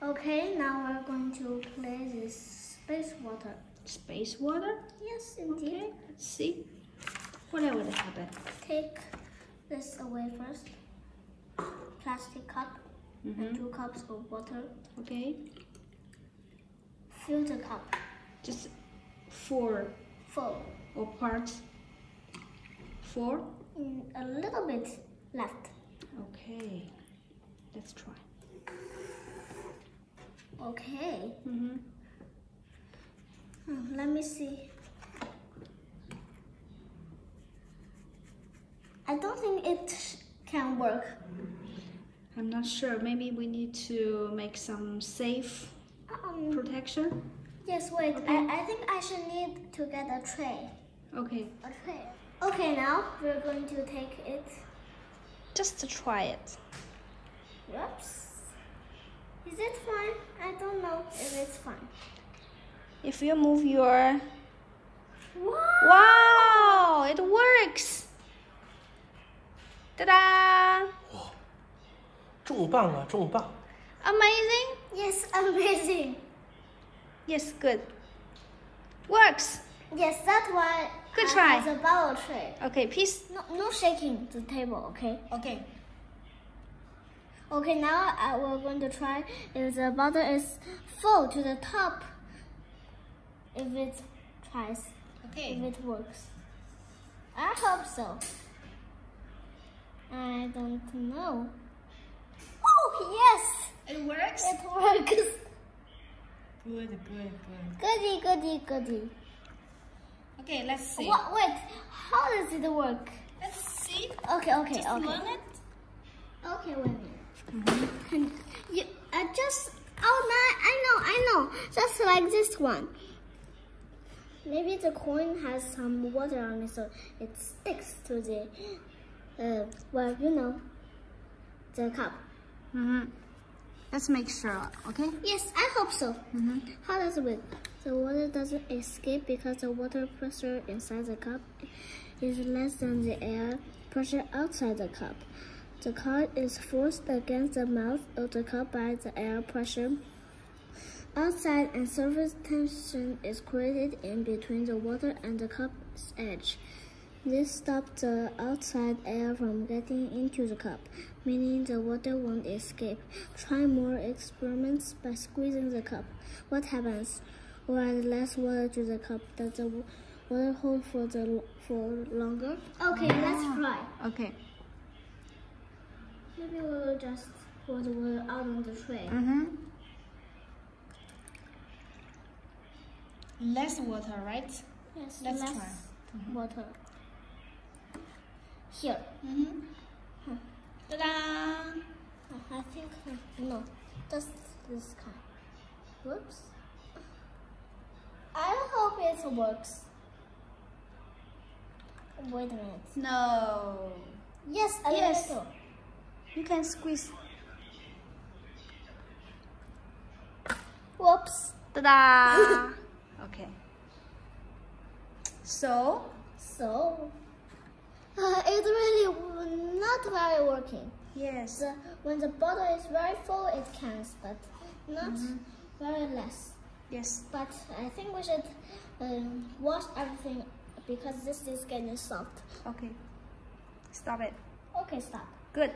Okay, now we're going to play this space water. Space water? Yes, indeed. Okay, let's see. What will happen? Take this away first. Plastic cup Mm and -hmm. two cups of water. Okay. Fill the cup. Just four Full. or parts. Four? Mm, a little bit left. Okay. Let's try. Okay. Mm-hmm. Hmm, let me see. I don't think it can work. I'm not sure. Maybe we need to make some safe Um, protection. yes, wait. Okay. I, I think I should need to get a tray. Okay. A tray. Okay, now we're going to take it. Just to try it. Whoops. Is it fine? I don't know if it's fine. If you move your Wow! Wow, it works. Ta-da! 哇，重磅啊，重磅！ Amazing. Yes, amazing. Yes, good. Works. Yes, that's why Good I try. have the bottle tray. Okay, peace. No, no shaking the table, okay? Okay. Okay, now uh, we're going to try if the bottle is full to the top. If it tries, Okay. if it works. I hope so. I don't know. Oh, yes! It works. It works. Good, good, good. Goody, goody, goody. Okay, let's see. What, wait, how does it work? Let's see. Okay, okay, Just okay. learn it. Okay, wait And you, uh, just, oh, no, I know, I know. Just like this one. Maybe the coin has some water on it, so it sticks to the, uh, well, you know, the cup. Mm-hmm. Let's make sure, okay? Yes, I hope so. Mm-hmm. How does it work? The water doesn't escape because the water pressure inside the cup is less than the air pressure outside the cup. The card is forced against the mouth of the cup by the air pressure outside and surface tension is created in between the water and the cup's edge. This stops the outside air from getting into the cup, meaning the water won't escape. Try more experiments by squeezing the cup. What happens? Or add less water to the cup. Does the wa- water hold for the for longer? Okay, let's try. Okay. Maybe we'll just pour the water out on the tray. Mm-hmm. Less water, right? Yes, Let's less try. water. Here. Mm-hmm. Ta-da! I think no, just this kind. Whoops. I hope it works. Wait a minute. No. Yes, a Yes. little. You can squeeze. Whoops. Ta-da! okay. So, So, uh, it really not very working. yes. The, when the bottle is very full, it counts, but not very less. Yes. But I think we should um, wash everything because this is getting soft. Okay. Stop it. Okay, stop. Good.